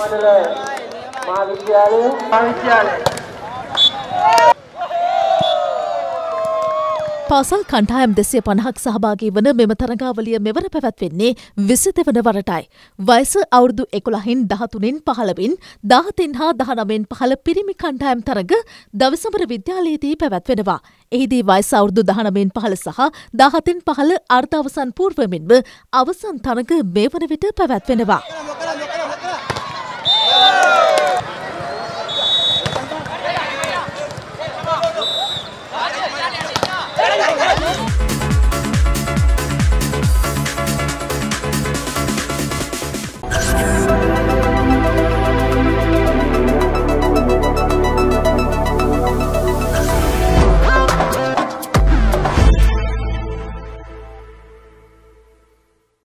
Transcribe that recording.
පාසල මහාවිද්‍යාලය මහාවිද්‍යාලය පාසල් කණ්ඩායම් දෙසිය පණහක් සහභාගී වන මෙම තරගාවලිය මෙවර පැවැත්වෙන්නේ විසි දෙවන වරටයි. වයස අවුරුදු එකොළහින් දහතුනෙන් පහළවින් දාහතින් හා දහනමෙන් පහළ පිරිමි කණ්ඩායම් තරග දවසමර විද්‍යාලයේදී පැවැත්වෙනවා. එහිදී වයස අවුරුදු දහනමෙන් පහළ සහ දාහතින් පහළ අර්ධවසන් පූර්වමින්ම අවසන් තරග මේ වන විට පැවැත්වෙනවා.